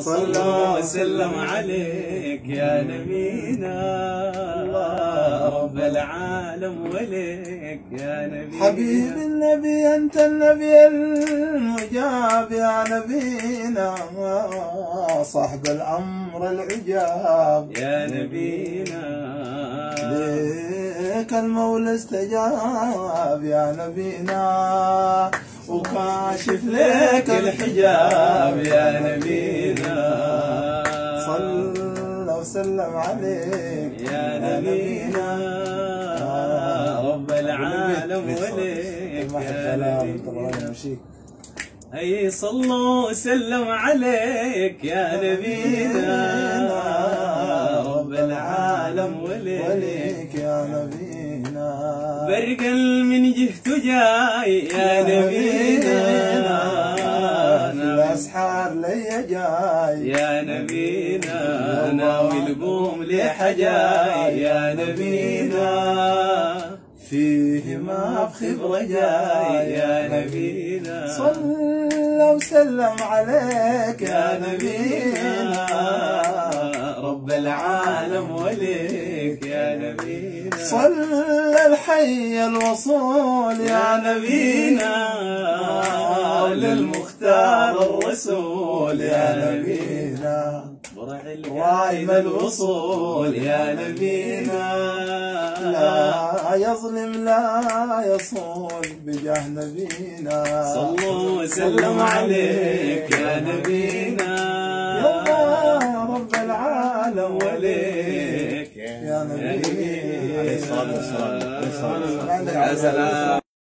صلى وسلم عليك يا نبينا. رب العالم وليك يا نبينا. حبيب النبي أنت النبي المجاب يا نبينا. صاحب الأمر العجاب. يا نبينا. ليك المولى استجاب يا نبينا. وكاشف لك الحجاب يا نبينا. وسلم عليك. يا نبينا رب العالم وليك يا نبينا. أي صلوا وسلم عليك يا نبينا. رب العالم وليك. يا نبينا. برقل من جهته جاي يا نبينا. الأسحار لي جاي. يا نبينا ناوي القوم لحجاي. يا نبينا. فيه ما بخيب رجاي يا نبينا. صلى وسلم عليك يا نبينا. رب العالم وليك يا نبينا. صلى الحي الوصول يا نبينا. للمختار الرسول يا نبينا. برع القائم الوصول يا نبينا. لا يظلم لا يصول بجاه نبينا. صلوا وسلم عليك يا نبينا. يا رب العالم وليك يا نبينا عليه الصلاة والسلام. عندك يا سلام.